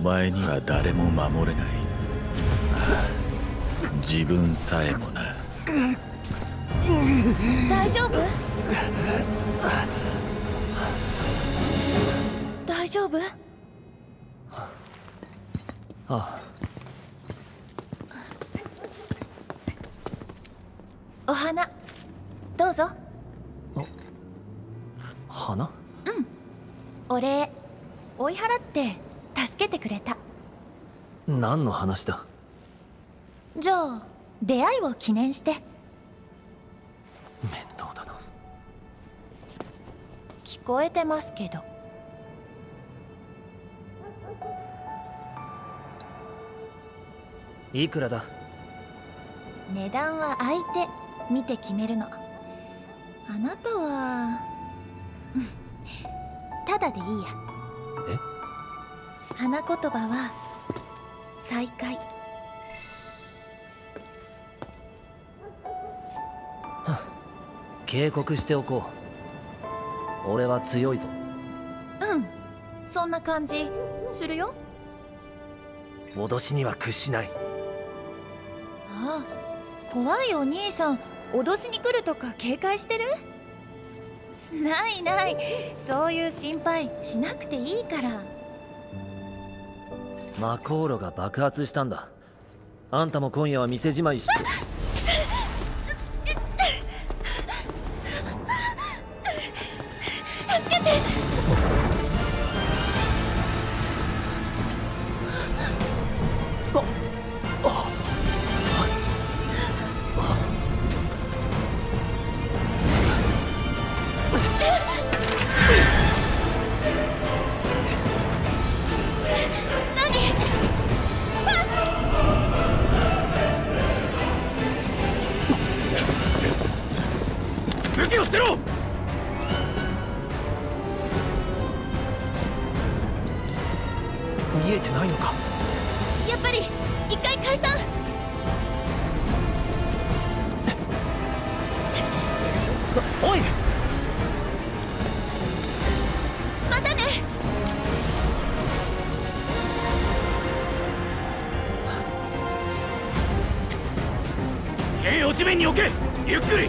前には誰も守れない。自分さえもな。大丈夫？大丈夫？あ。あお花。どうぞ。花？お礼。追い払って助けてくれた。何の話だ？じゃあ出会いを記念して。面倒だな。聞こえてますけど。いくらだ？値段は相手見て決めるの。あなたはうん。ただでいいや。え花言葉は再会。警告しておこう。俺は強いぞ。うん。そんな感じ。するよ。脅しには屈しない。ああ。怖いお兄さん。脅しに来るとか警戒してる？ないない。そういう心配しなくていいから魔航路が爆発したんだ。あんたも今夜は店じまいし。てえてないのか？やっぱり一回解散。おい！またね。剣を地面に置け！ゆっくり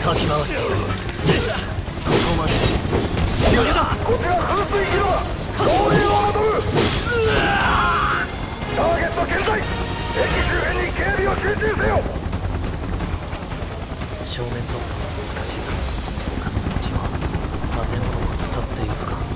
かき回してやる。ここまで。それだこちら噴水機能合流を望むターゲット現在駅周辺に警備を集中せよ正面突破は難しいが他の道は建物を伝っていくか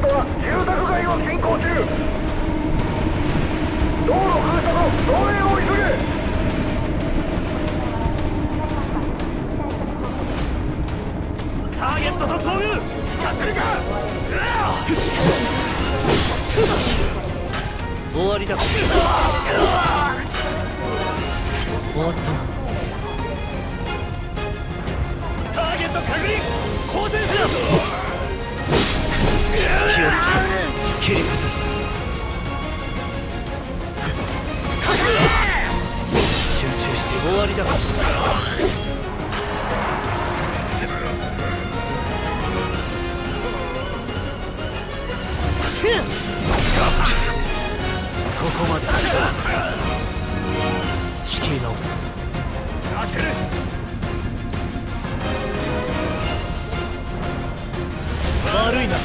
トは住宅街を進行中。道路封鎖と増援を急げ。ターゲットと遭遇。かせるか。終わりだ。終わった。なターゲット確認。交戦する隙をつく切り崩す集中して終わりだ。ここまで仕切り直す。当てる悪いな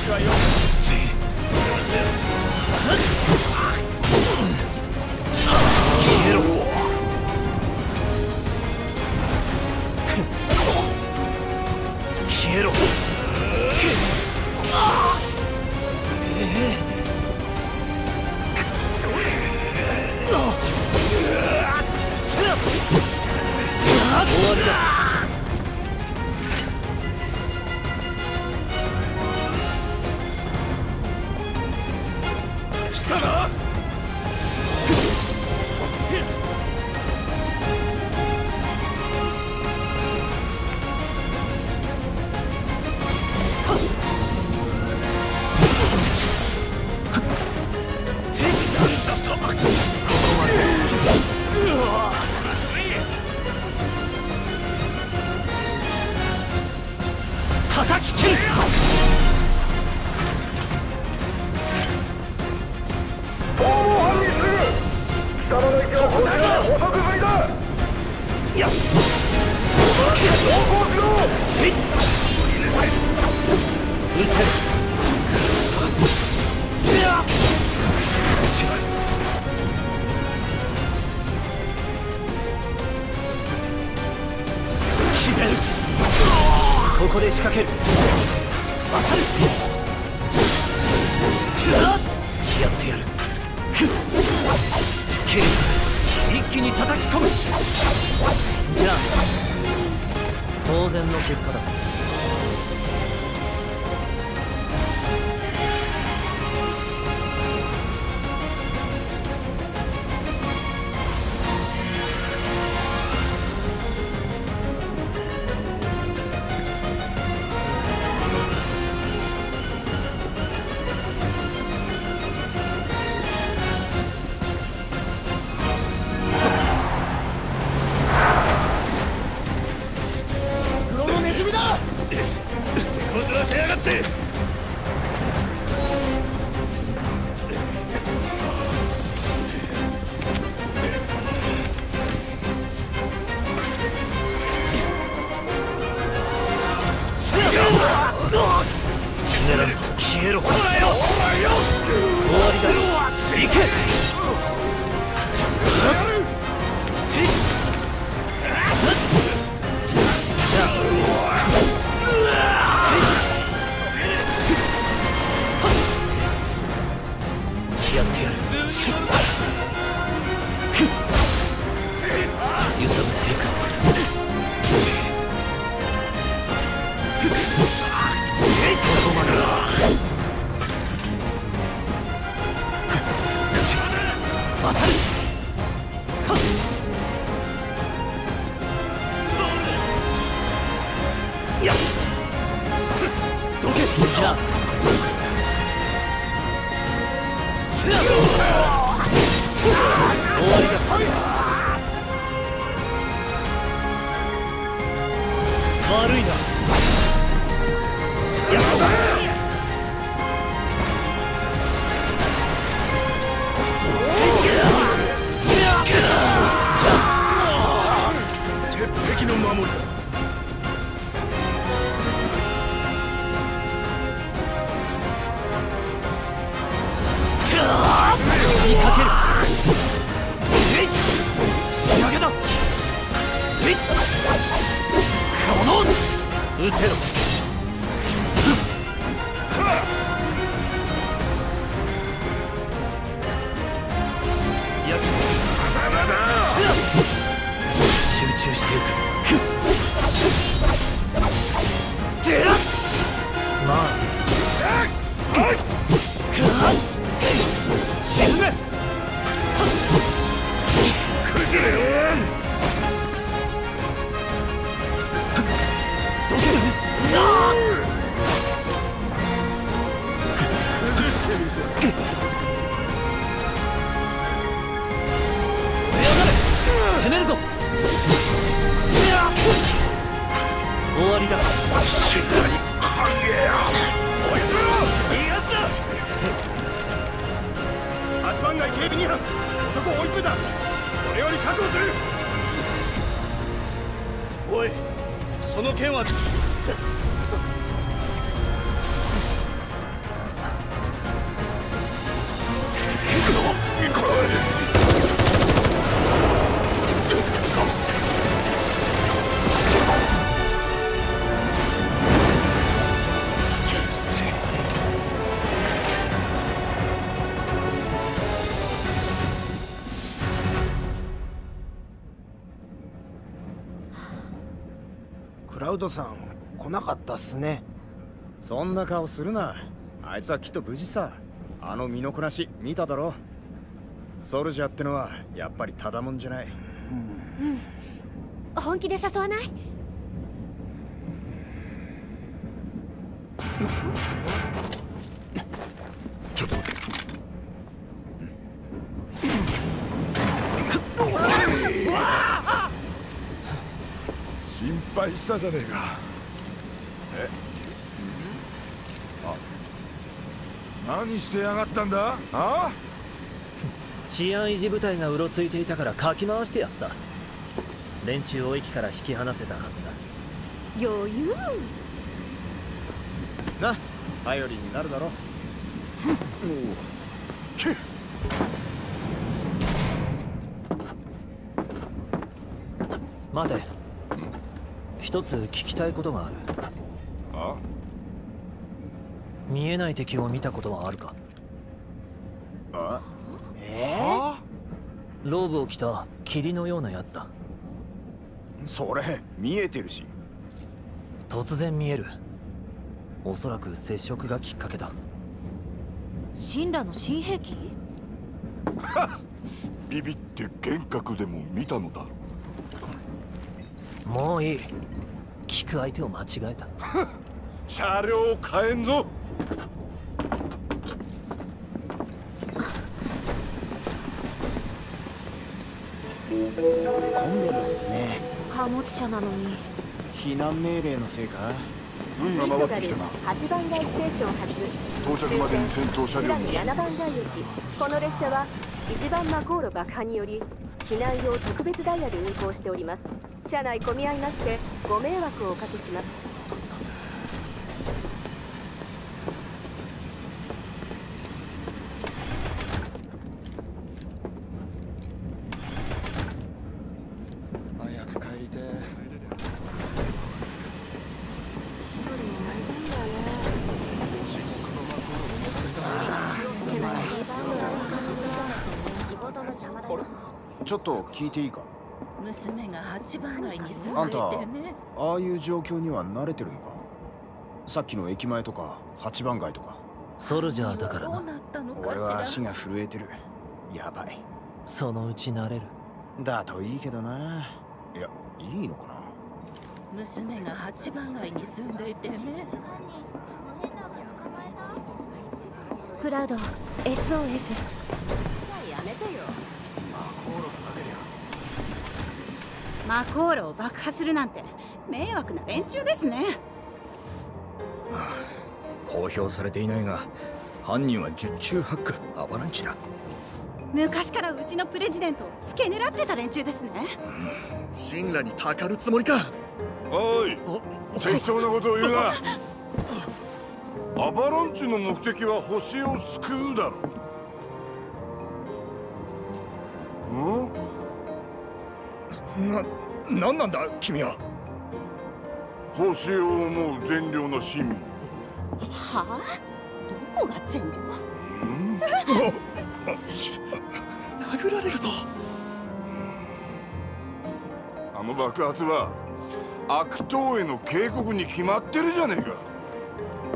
ここで仕掛ける。当たる。やってやる。一気に叩き込むじゃあ当然の結果だ。ウドさん来なかったっすね。そんな顔するな。あいつはきっと無事さ。あの身のこなし見ただろ。ソルジャーってのはやっぱりただもんじゃない。本気で誘わない？ち心配したじゃねえか。え？あ。何してやがったんだ？あ？治安維持部隊がうろついていたからかき回してやった。連中を駅から引き離せたはずだ。余裕。な頼りになるだろ待て一つ聞きたいことがある。あ？見えない敵を見たことはあるか？あ？ローブを着た霧のようなやつだ。それ見えてるし。突然見える。おそらく接触がきっかけだ。神羅の新兵器？ビビって幻覚でも見たのだろう。もういい聞く相手を間違えた。車両を変えんぞ。混んでるっすね。貨物車なのに。避難命令のせいか？軍が回ってきたな。8番街ステーション発。到着までに戦闘車両に。7番街駅。この列車は1番マコーロ爆破により機内用特別ダイヤで運行しております。車内混み合いましてご迷惑をおかけします。ちょっと聞いていいか？娘が八番街に住んであんたいてね。ああいう状況には慣れてるのか？さっきの駅前とか八番街とか。ソルジャーだからどうな。なったのか俺は足が震えてる。やばい。そのうち慣れる。だといいけどな。いやいいのかな？娘が八番街に住んでいてね。クラウド SOS やめてよマコーロを爆破するなんて迷惑な連中ですね。公表されていないが犯人は十中八九アバランチだ。昔からうちのプレジデントを付け狙ってた連中ですね。神羅にたかるつもりか。おい適当なことを言うな。アバランチの目的は星を救うだろんな何なんだ君は？星を思う善良な市民。はあ？どこが全部殴られるぞ。あの爆発は悪党への警告に決まってるじゃねえか。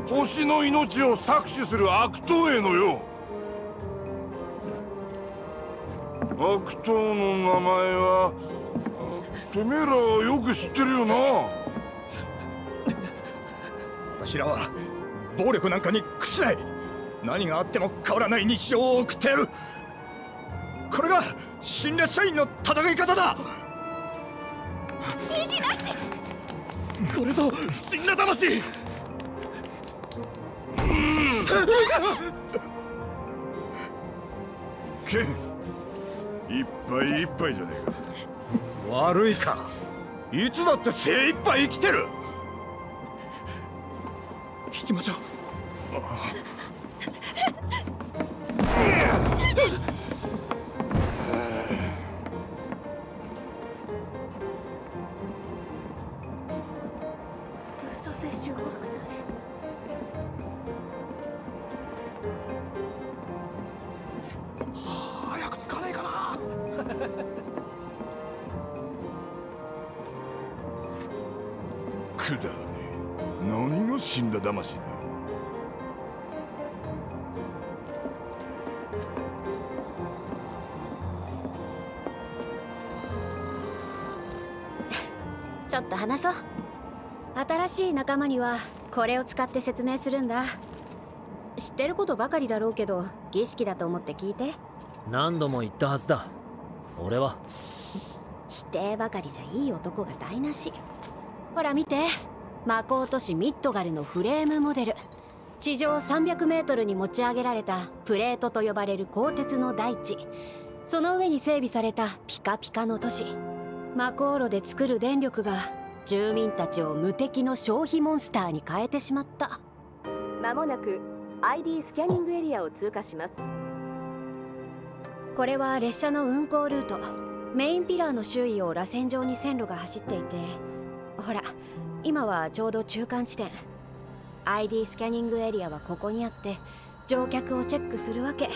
星の命を搾取する悪党へのよ悪党の名前はあてめえらはよく知ってるよな。私らは暴力なんかに屈しない。何があっても変わらない日常を送ってやる。これが新列社員の戦い方だ。意義なし。これぞ死んだ魂。ケン いっぱいいっぱいじゃねえか。悪いか。いつだって精一杯生きてる。引きましょう。嘘しい仲間にはこれを使って説明するんだ。知ってることばかりだろうけど儀式だと思って聞いて。何度も言ったはずだ。俺は。否定ばかりじゃいい男が台無し。ほら見て。魔法都市ミッドガルのフレームモデル。地上300メートルに持ち上げられたプレートと呼ばれる鋼鉄の大地。その上に整備されたピカピカの都市。マコーロで作る電力が住民たちを無敵の消費モンスターに変えてしまった。まもなく ID スキャニングエリアを通過します。これは列車の運行ルート。メインピラーの周囲を螺旋状に線路が走っていてほら今はちょうど中間地点。ID スキャニングエリアはここにあって乗客をチェックするわけ。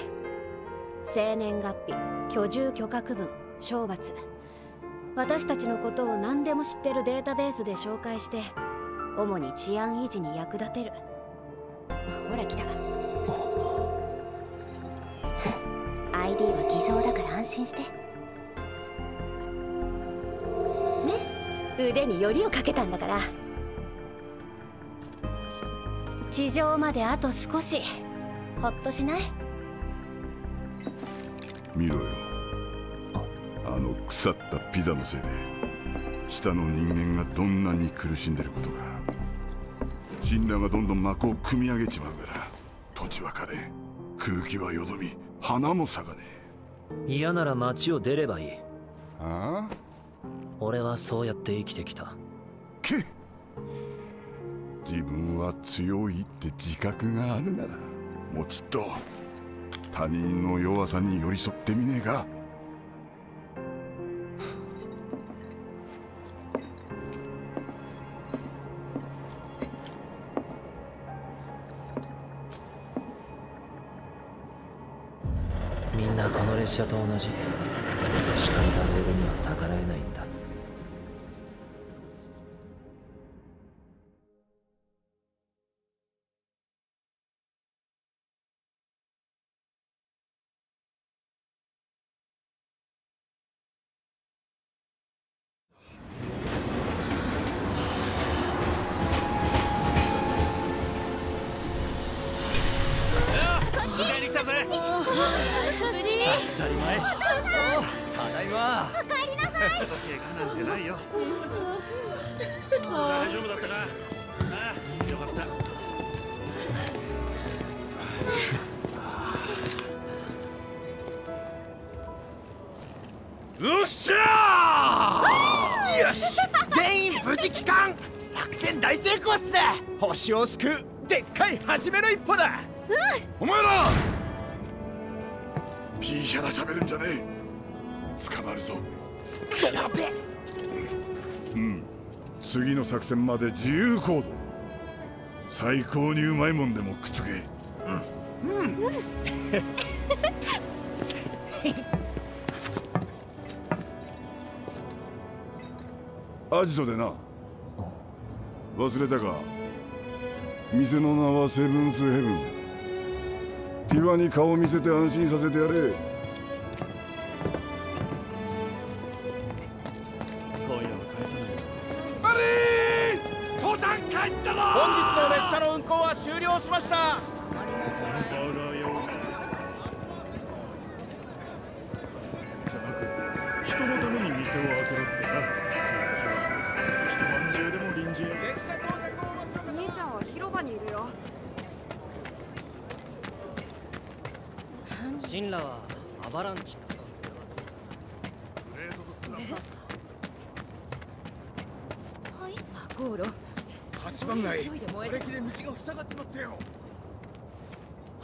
生年月日居住許可区分賞罰私たちのことを何でも知ってるデータベースで紹介して主に治安維持に役立てる。ほら来た ID は偽造だから安心して。ね？腕によりをかけたんだから。地上まであと少し。ほっとしない？見ろよ。腐ったピザのせいで下の人間がどんなに苦しんでることが神羅がどんどん幕を組み上げちまうから土地は枯れ空気はよどみ花も咲かね嫌なら街を出ればいい。ああ？俺はそうやって生きてきた。け自分は強いって自覚があるならもうちっと他人の弱さに寄り添ってみねえかんなこの列車と同じ。敷かれたレールには逆らえないんだ。戦まで自由行動。最高にうまいもんでも食っとけ。うん。アジトでな。忘れたか。店の名はセブンスヘブン。ティワに顔見せて安心させてやれ。は終了しました。じゃなく人のために店を開けろって。な一晩中でも臨時兄ちゃんは広場にいるよ神羅はアバランチってマコーロ八番街急い瓦礫で道が塞がっちまったよ。は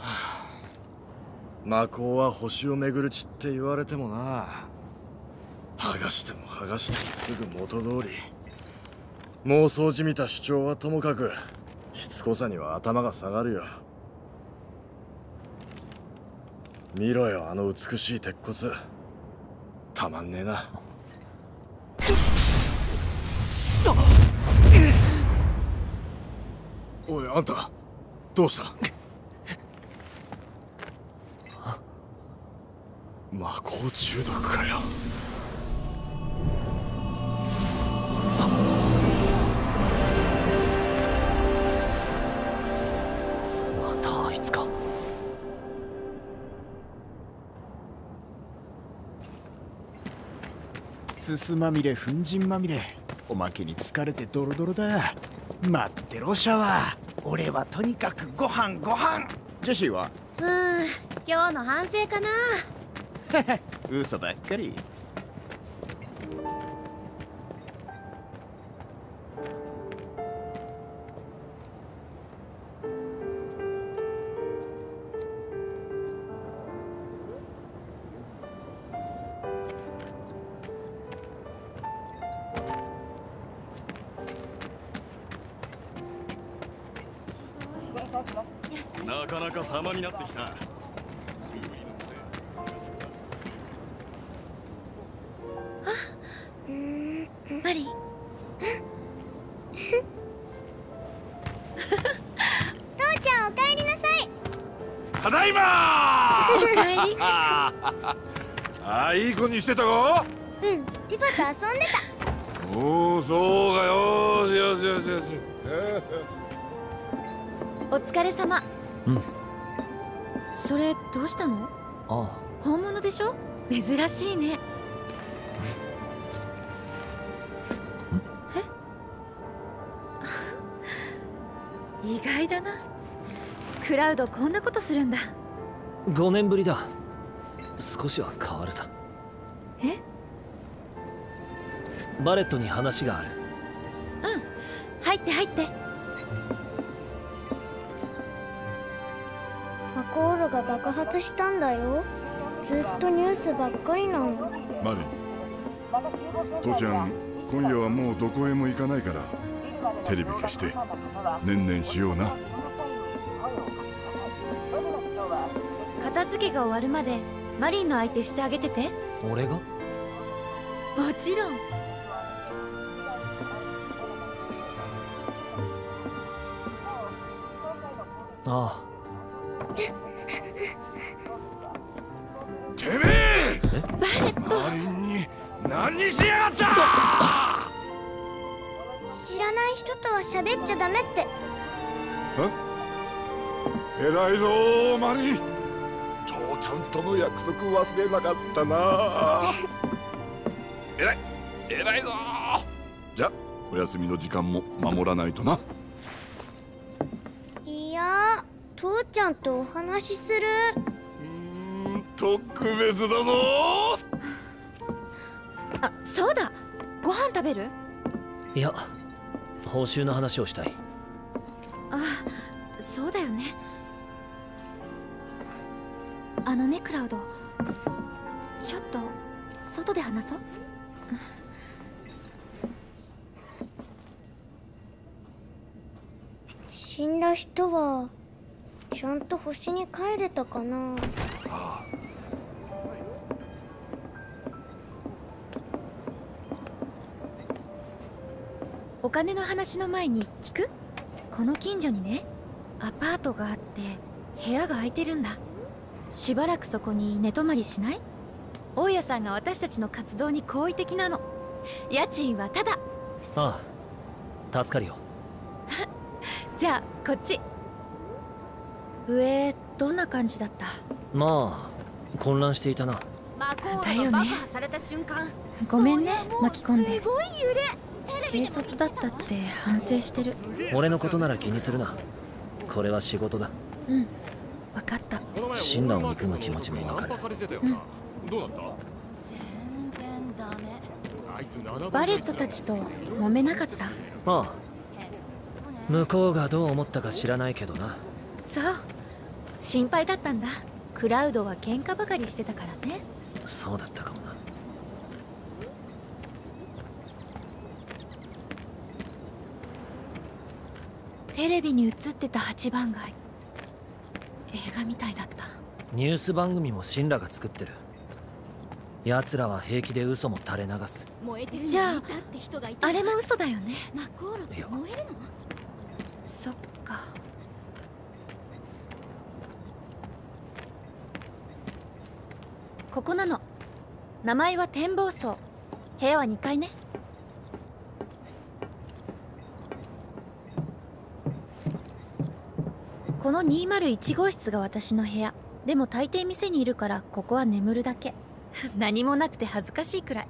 あ魔法は星を巡る地って言われてもな。剥がしても剥がしてもすぐ元通り。妄想じみた主張はともかくしつこさには頭が下がるよ。見ろよあの美しい鉄骨。たまんねえな。おいあんたどうした？魔法中毒かよ。またあいつか。すすまみれ粉塵まみれ。おまけに疲れてドロドロだ待ってろシャワー。俺はとにかくご飯ご飯。ジェシーは？うん今日の反省かな。嘘ばっかりなかなか様になってきた。マリ。父ちゃんお帰りなさい。ただいまお帰り。ああいい子にしてたかうんティファと遊んでた。おおそうか。よしよしよしよしお疲れ様。うん。それどうしたの？あ本物でしょ？珍しいね。え？意外だな。クラウドこんなことするんだ。あ5年ぶりだ。少しは変わるさ。え？バレットに話がある。うん。入って入ってが爆発したんだよ。ずっとニュースばっかりなの。マリン父ちゃん今夜はもうどこへも行かないから。テレビ消してねんねんしような。片付けが終わるまでマリンの相手してあげてて。俺が？もちろん。あてとは喋っちゃダメって。偉いぞマリ。ン父ちゃんとの約束忘れなかったな。偉い偉いぞ。じゃお休みの時間も守らないとな。いや父ちゃんとお話しする。特別だぞ。あそうだ。ご飯食べる？いや報酬の話をしたい。あそうだよね。あのねクラウド。ちょっと外で話そう。死んだ人はちゃんと星に帰れたかなお金の話の前に聞く？この近所にねアパートがあって部屋が空いてるんだ。しばらくそこに寝泊まりしない？大家さんが私たちの活動に好意的なの。家賃はただああ助かるよ。じゃあこっち。上どんな感じだった？まあ混乱していたな。マコーだよね。ルが爆破された瞬間ごめんね巻き込んで。すごい揺れ警察だったって反省してる。俺のことなら気にするな。これは仕事だ。うん。分かった。進路を憎む気持ちもわかる。うん。どうなった？全然ダメ。あいつ7バレットたちと揉めなかった？ああ。向こうがどう思ったか知らないけどな。そう。心配だったんだ。クラウドは喧嘩ばかりしてたからね。そうだったかもなテレビに映ってた八番街。映画みたいだった。ニュース番組もシンラが作ってる。奴らは平気で嘘も垂れ流す。燃えてるじゃあのを見たって人がいたあれも嘘だよね。マコールって燃えるの？そっか。ここなの。名前は展望層部屋は2階ねこの201号室が私の部屋。でも大抵店にいるからここは眠るだけ。何もなくて恥ずかしいくらい。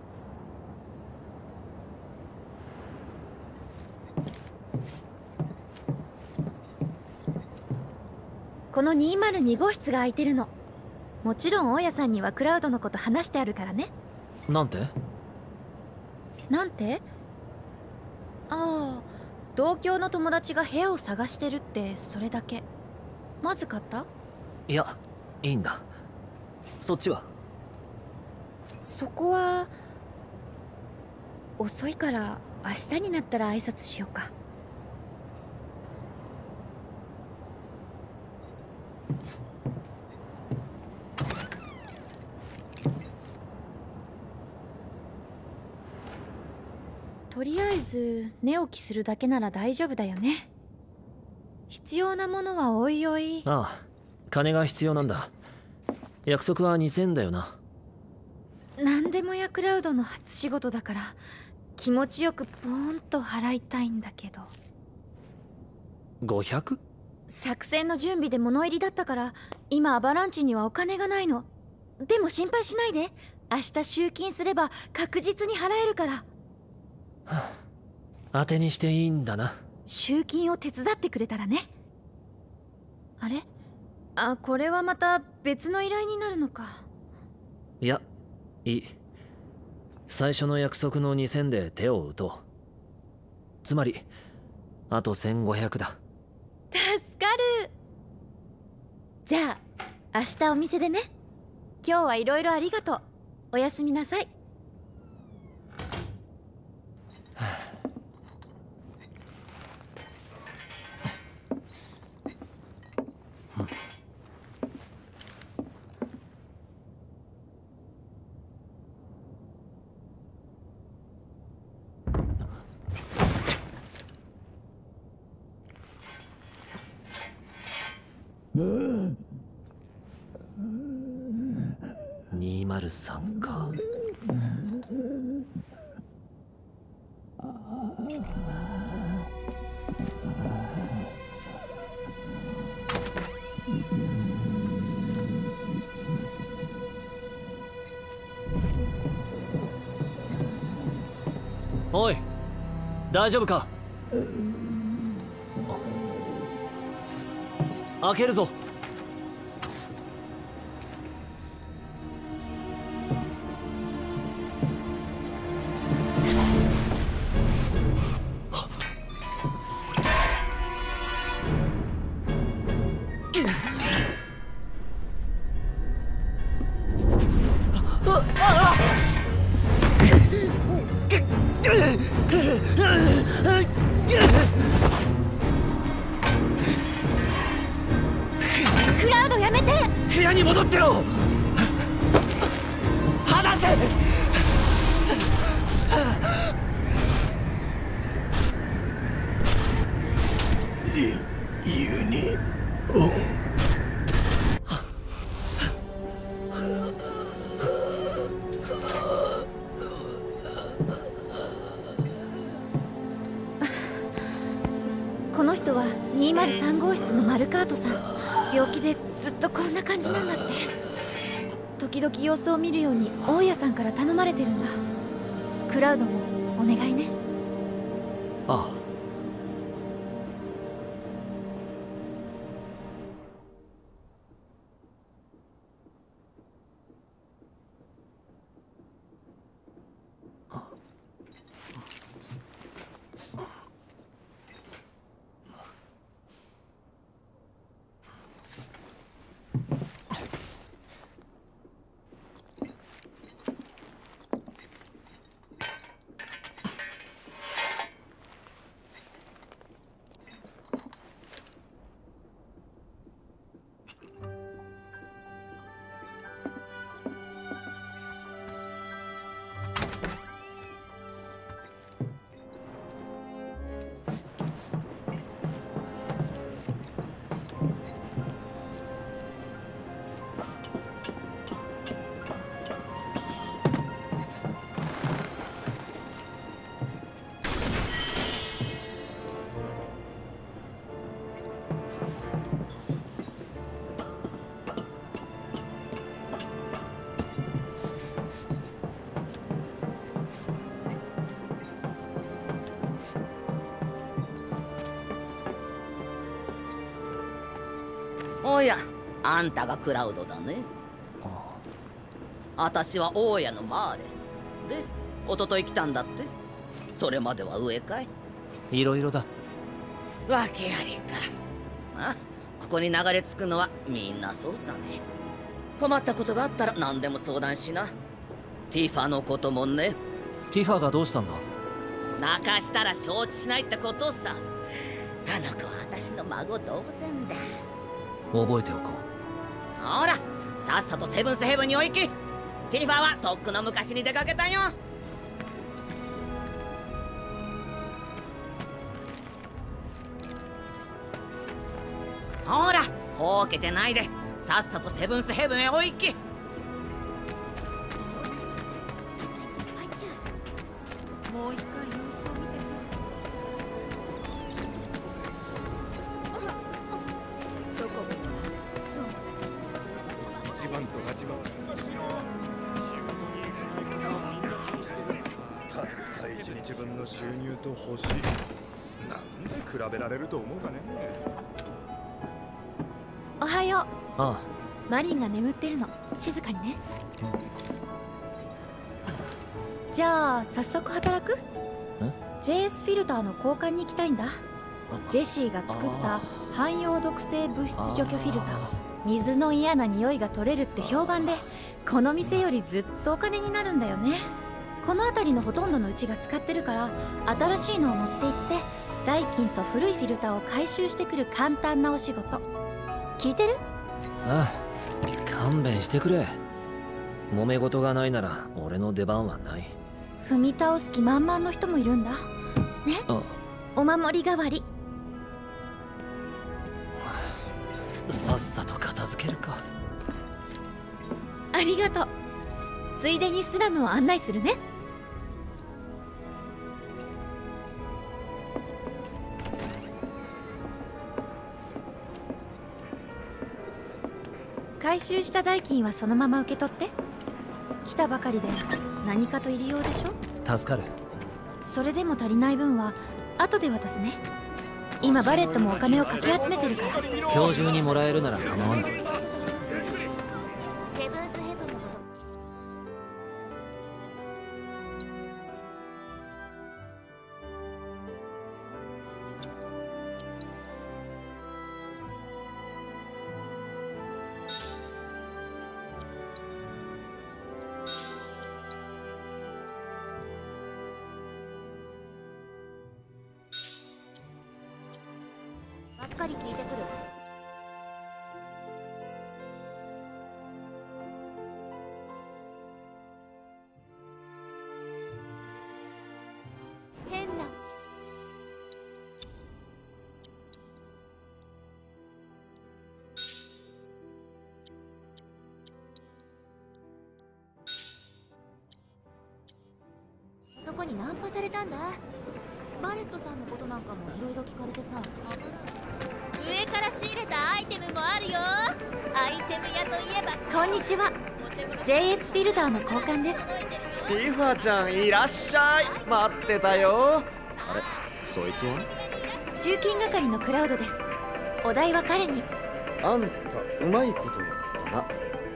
この202号室が空いてるの。もちろん大家さんにはクラウドのこと話してあるからね。なんて？なんて？ああ同郷の友達が部屋を探してるってそれだけまずかった？いやいいんだ。そっちは？そこは遅いから明日になったら挨拶しようか。とりあえず寝起きするだけなら大丈夫だよね。必要なものはおいおい。ああ金が必要なんだ。約束は2000だよな。何でもやクラウドの初仕事だから気持ちよくポーンと払いたいんだけど。500? 作戦の準備で物入りだったから今アバランチにはお金がないの。でも心配しないで。明日集金すれば確実に払えるから。当てにしていいんだな。集金を手伝ってくれたらねあれ？あこれはまた別の依頼になるのか。いやいい。最初の約束の2000で手を打とう。つまりあと1500だ。助かる。じゃあ明日お店でね。今日はいろいろありがとう。おやすみなさい203か。おい大丈夫か？開けるぞ。クラウドもあんたがクラウドだね。私は大家のマーレ。で一昨日来たんだって。それまでは上かい。いろいろだ。わけありか。あここに流れ着くのはみんなそうさね。困ったことがあったら何でも相談しな。ティファのこともね。ティファがどうしたんだ？泣かしたら承知しないってことさ。あの子は私の孫同然だ。覚えておこほらさっさとセブンスヘブンにお行き。ティファはとっくの昔に出かけたよ。ほらほうけてないでさっさとセブンスヘブンへお行き。ってるの。静かにね。じゃあ早速働く？JS フィルターの交換に行きたいんだ。ジェシーが作った汎用毒性物質除去フィルター。水の嫌な匂いが取れるって評判でこの店よりずっとお金になるんだよね。この辺りのほとんどのうちが使ってるから新しいのを持って行って代金と古いフィルターを回収してくる簡単なお仕事。聞いてる？あ勘弁してくれ。揉め事がないなら俺の出番はない。踏み倒す気満々の人もいるんだ。ね？あ。お守り代わり。さっさと片付けるか。ありがとう。ついでにスラムを案内するね回収した代金はそのまま受け取って。来たばかりで何かと入りようでしょ。助かる。それでも足りない分は後で渡すね。今バレットもお金をかき集めてるから。今日中にもらえるなら構わない JS フィルターの交換です。ティファちゃんいらっしゃい。待ってたよ。あれ？そいつは？集金係のクラウドです。お題は彼に。あんたうまいことやったな。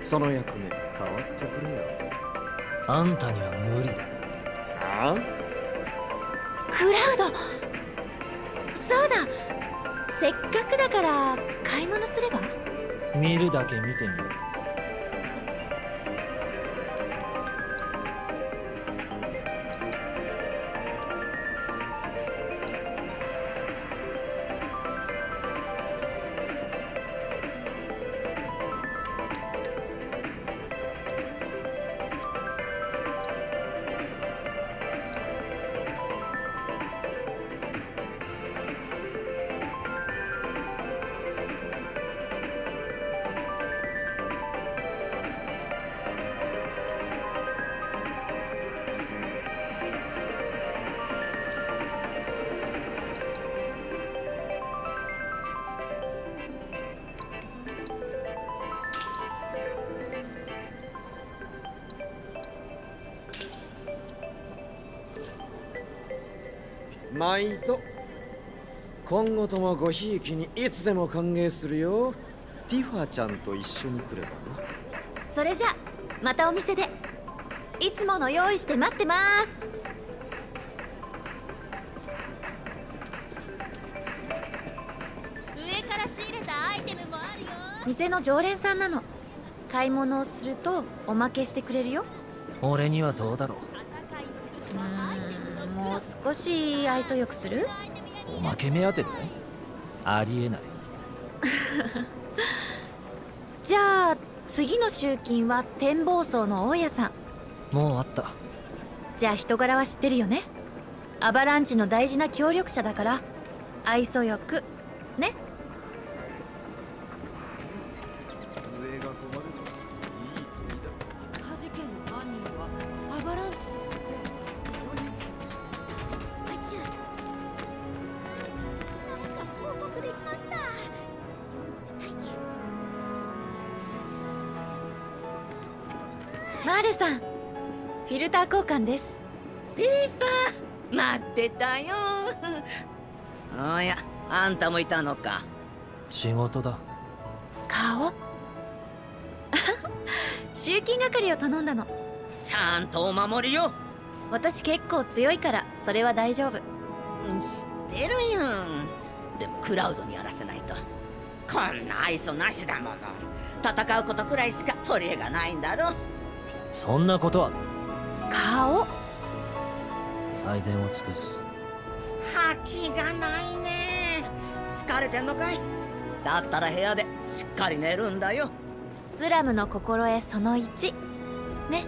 その役目変わってくれよ。あんたには無理だ。あクラウド！そうだ。せっかくだから買い物すれば？見るだけ見てみる毎ともごひいきにいつでも歓迎するよ。ティファちゃんと一緒に来ればな。それじゃまたお店で。いつもの用意して待ってます。上から仕入れたアイテムもあるよ。店の常連さんなの。買い物をするとおまけしてくれるよ。俺にはどうだろう。もう少し愛想よくする？うおまけ目当てでありえない。じゃあ次の集金は展望層の大家さん。もうあった。じゃあ人柄は知ってるよね。アバランチの大事な協力者だから。愛想よく。ね。まれるいい国だ爆破事件の犯人マーレさんフィルター交換です。ティーファ待ってたよ。おやあんたもいたのか。仕事だ。顔？集金係を頼んだの。ちゃんとお守りよ私結構強いからそれは大丈夫。知ってるよでもクラウドにやらせないと。こんな愛想なしだもの。戦うことくらいしか取り柄がないんだろそんなことは。顔？最善を尽くす。覇気がないね。疲れてんのかい？だったら部屋でしっかり寝るんだよ。スラムの心得その1ね？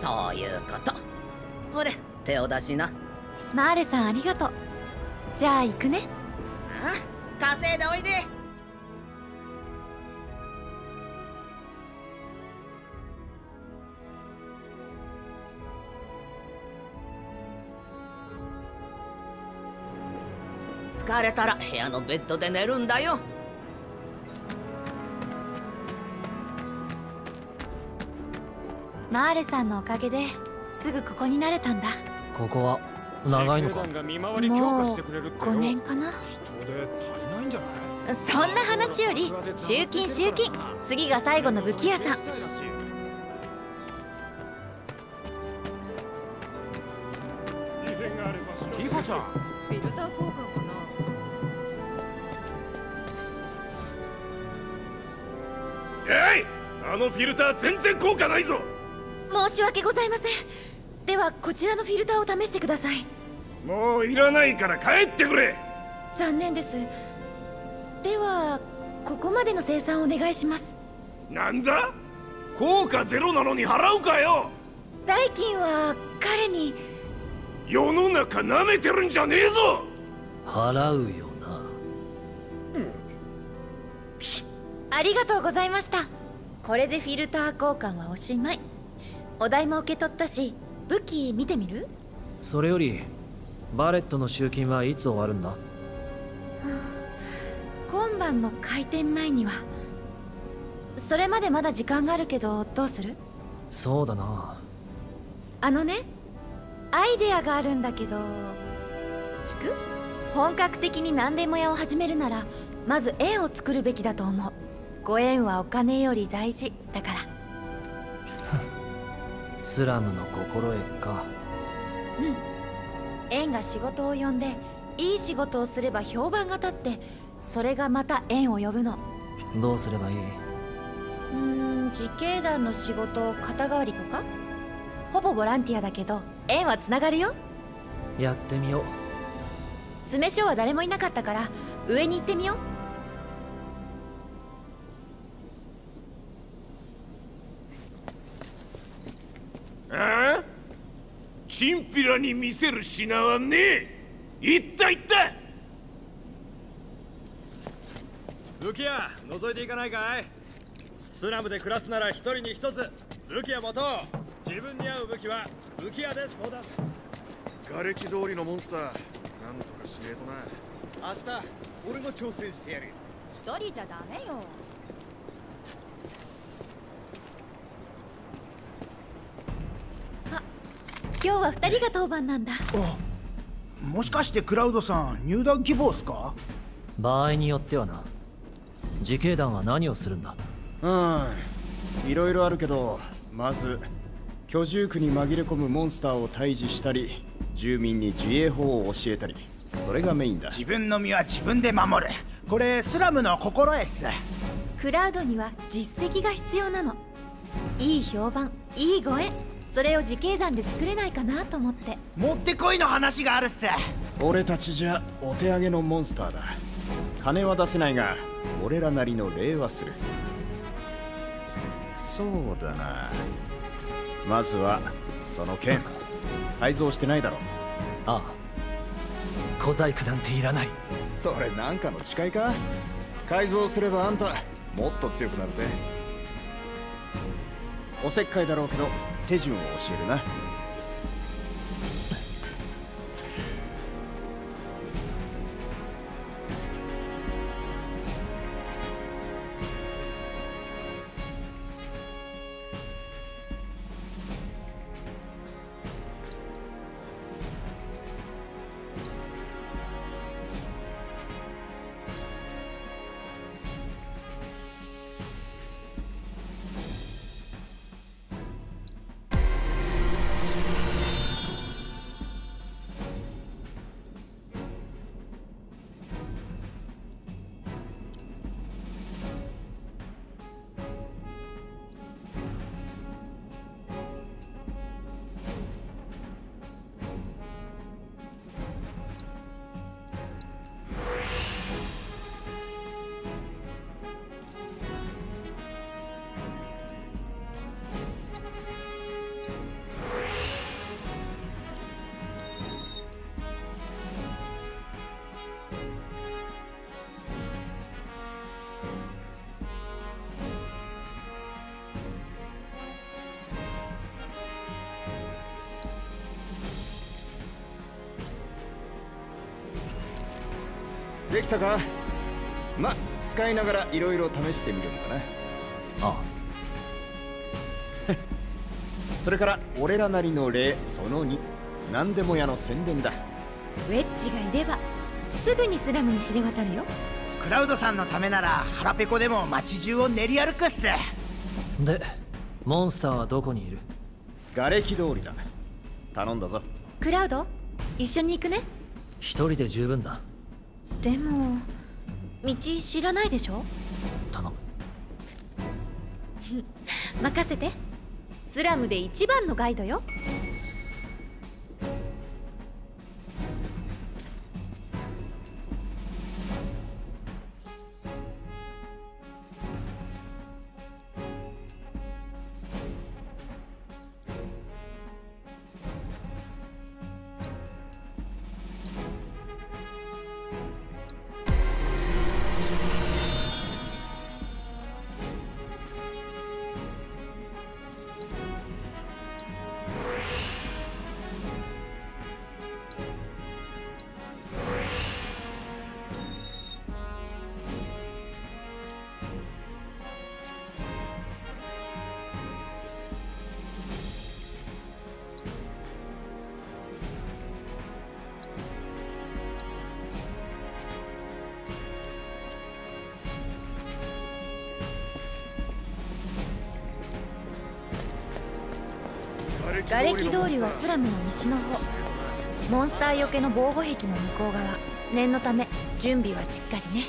そういうこと。ほれ手を出しな。マーレさんありがとう。じゃあ行くね。あ稼いでおいで疲れたら部屋のベッドで寝るんだよ。マーレさんのおかげですぐここになれたんだ。ここは長いのか？が見回り強化してくれるってよ5年かなそんな話より集金集金。次が最後の武器屋さん。リコちゃんえいあのフィルター全然効果ないぞ。申し訳ございません。ではこちらのフィルターを試してください。もういらないから帰ってくれ。残念です。ではここまでの生産お願いします。なんだ？効果ゼロなのに払うかよ。代金は彼に。世の中舐めてるんじゃねえぞ。払うよありがとうございました。これでフィルター交換はおしまい。お題も受け取ったし武器見てみる？それよりバレットの集金はいつ終わるんだ？今晩の開店前には。それまでまだ時間があるけどどうする？そうだな。あのねアイデアがあるんだけど聞く？本格的に何でも屋を始めるならまず円を作るべきだと思うご縁はお金より大事だから。スラムの心得か。うん。縁が仕事を呼んでいい仕事をすれば評判が立ってそれがまた縁を呼ぶの。どうすればいい？うーん自警団の仕事肩代わりとか？ほぼボランティアだけど縁はつながるよ。やってみよう。詰め所は誰もいなかったから上に行ってみようああチンピラに見せる品はねえ。行った行った。武器屋覗いていかないかい？スラムで暮らすなら一人に一つ。武器屋持とう。自分に合う武器は武器屋で相談。瓦礫通りのモンスター。なんとかしねえとな。明日俺も挑戦してやる。一人じゃダメよ今日は二人が当番なんだ。もしかしてクラウドさん入団希望っすか？場合によってはな。自警団は何をするんだ？うん。いろいろあるけどまず居住区に紛れ込むモンスターを退治したり住民に自衛法を教えたり。それがメインだ。自分の身は自分で守る。これスラムの心得っす。クラウドには実績が必要なの。いい評判いいご縁それを自警団で作れないかなと思って。もってこいの話があるっす。俺たちじゃお手上げのモンスターだ。金は出せないが俺らなりの礼はする。そうだな。まずはその剣。改造してないだろ。ああ。小細工なんていらない。それなんかの誓いか？改造すればあんたもっと強くなるぜ。おせっかいだろうけど手順を教えるな。できたか？ま使いながらいろいろ試してみるんだな。ああ。それから俺らなりの例その2何でも屋の宣伝だ。ウェッジがいればすぐにスラムに知れ渡るよ。クラウドさんのためなら腹ペコでも街中を練り歩くっす。でモンスターはどこにいる？瓦礫通りだ。頼んだぞ。クラウド一緒に行くね。一人で十分だでも道知らないでしょ？頼む。任せて。スラムで一番のガイドよスラムの西の方。モンスターよけの防護壁の向こう側。念のため準備はしっかりね。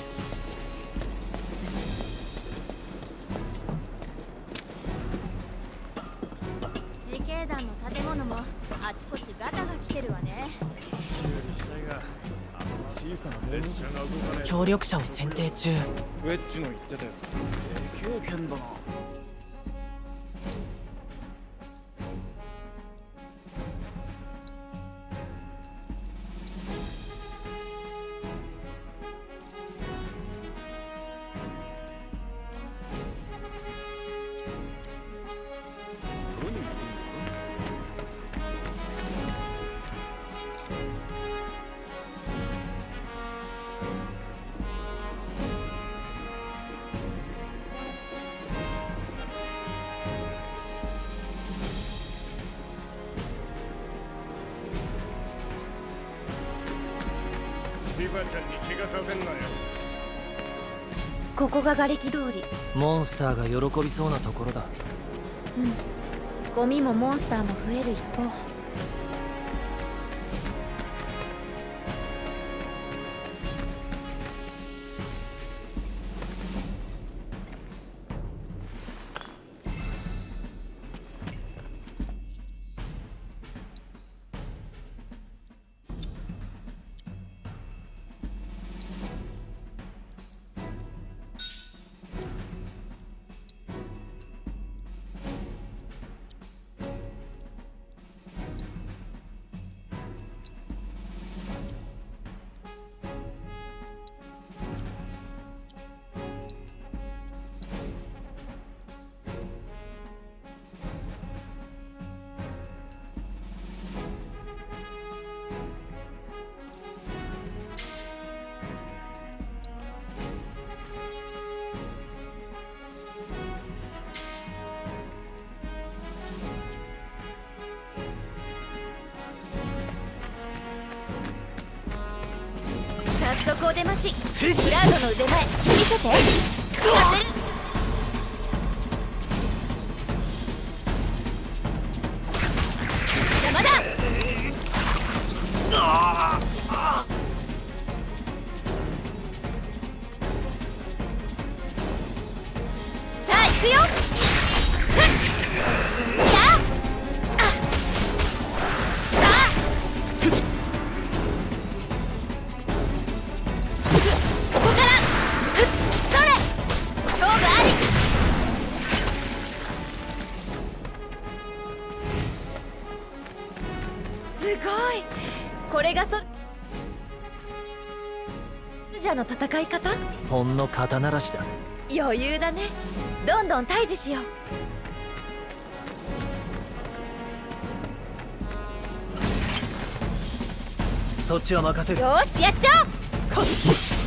自警団の建物もあちこちガタが来てるわね。小さな列車が動かねえ。協力者を選定中。ウェッジの言ってたやつ。でけえ剣だなちゃんに怪我させんなよ。ここが瓦礫通り。モンスターが喜びそうなところだ。うん。ゴミもモンスターも増える一方の戦い方？ほんの肩慣らしだ。余裕だね。どんどん退治しよう。そっちは任せる。よーしやっちゃおう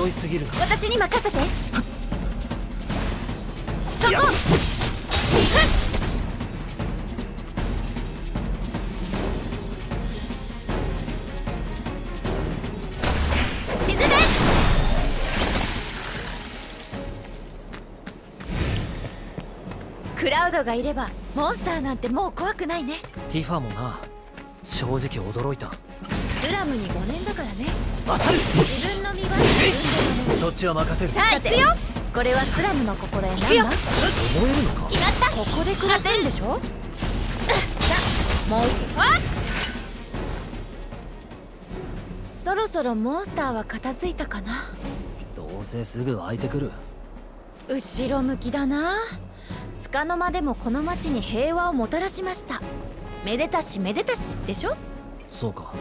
強いすぎる。な私に任せて。そこ。沈め。クラウドがいればモンスターなんてもう怖くないね。ティファもな。正直驚いたスラムに5年だからね。当たる自分の身は自分で守る。そっちは任せるさあ行くよ。これはスラムの心得なんだ。思えるのか？決まった。ここで暮らせるんでしょ？さあもうそろそろモンスターは片付いたかな？どうせすぐ湧いてくる。後ろ向きだな。束の間でもこの町に平和をもたらしました。めでたしめでたしでしょ？そうか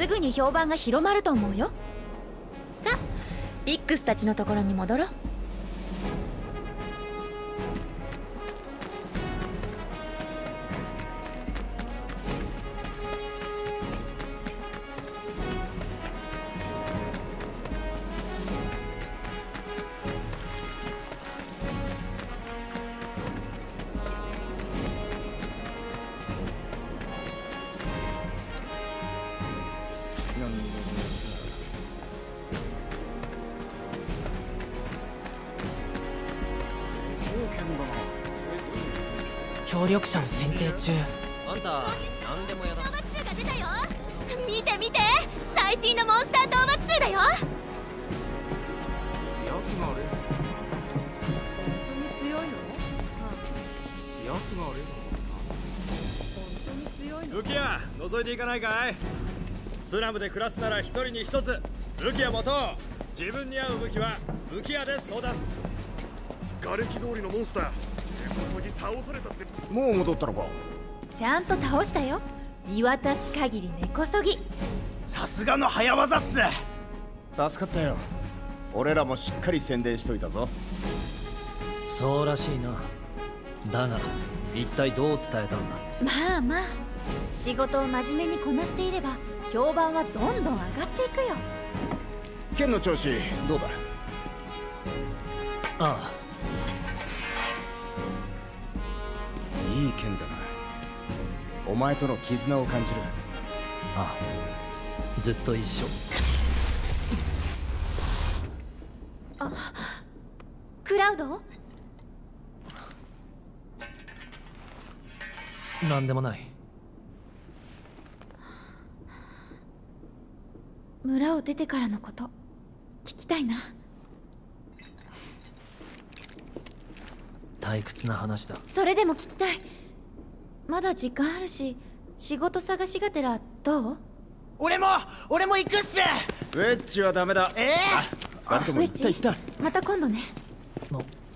すぐに評判が広まると思うよ。さあビックスたちのところに戻ろう。当に強いの武器屋覗いていかないかい？スラムで暮らすなら一人に一つ。武器屋持とう自分に合う武器は武器屋で相談瓦礫通りのモンスター。根こそぎ倒されたって。もう戻ったのか？ちゃんと倒したよ。見渡す限り根こそぎ。さすがの早技っす。助かったよ。俺らもしっかり宣伝しといたぞ。そうらしいな。だが一体どう伝えたんだ？まあまあ仕事を真面目にこなしていれば評判はどんどん上がっていくよ。剣の調子どうだ？あいい剣だな。お前との絆を感じる。ああ。ずっと一緒。あクラウド？なんでもない村を出てからのこと。聞きたいな。退屈な話だ。それでも聞きたい。まだ時間あるし仕事探しがてらどう？俺も俺も行くっす！ウェッジはダメだ。ええ二人とも行った行った。また今度ね。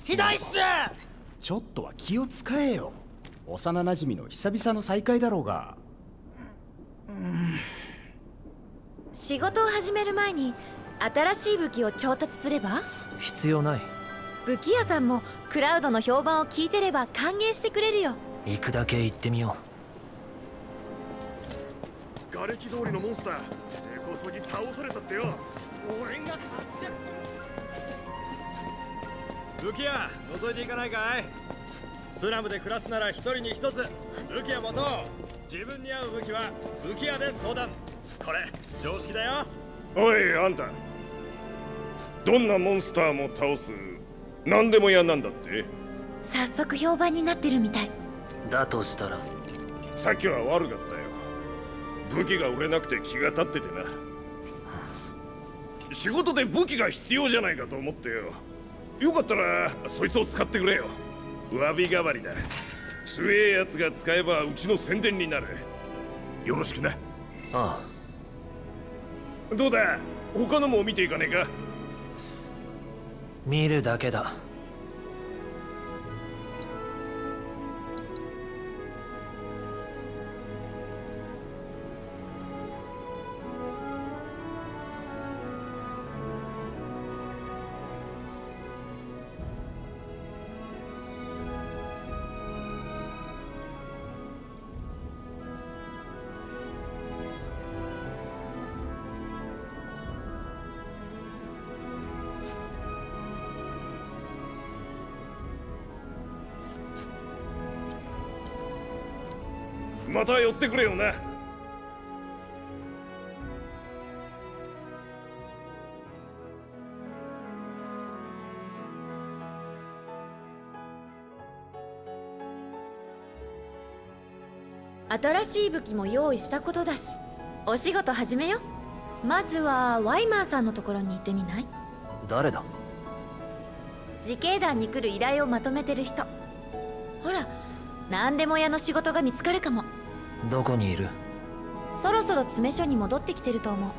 ひどいっす！ちょっとは気を使えよ。幼馴染の久々の再会だろうが仕事を始める前に新しい武器を調達すれば？必要ない。武器屋さんもクラウドの評判を聞いてれば歓迎してくれるよ。行くだけ行ってみよ瓦礫通りのモンスター。根こそぎ倒されたってよ。俺が武器屋覗いていかないかい？スラムで暮らすなら一人に一つ。武器屋持とう。自分に合う武器は武器屋で相談これ常識だよ。おいあんた。どんなモンスターも倒す。何でも嫌なんだって？早速評判になってるみたい。だとしたら。さっきは悪かったよ。武器が売れなくて気が立っててな。仕事で武器が必要じゃないかと思ってよ。よかったらそいつを使ってくれよ。詫び代わりだ。強えやつが使えばうちの宣伝になる。よろしくな。あどうだ？他のも見ていかねえか？見るだけだ。寄ってくれよな新しい武器も用意したことだしお仕事始めよ。まずはワイマーさんのところに行ってみない？誰だ？自警団に来る依頼をまとめてる人。ほら何でも屋の仕事が見つかるかもどこにいる？そろそろ詰め所に戻ってきてると思う。